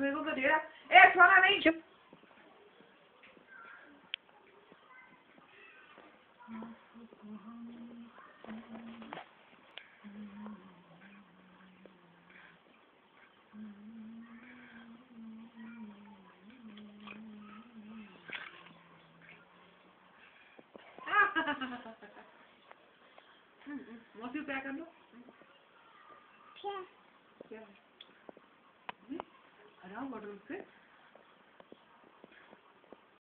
can we go go do that? Hey, come on, mate. Yep. Want to back on the? Yeah. Yeah. அதான் ஹோட்டலுக்கு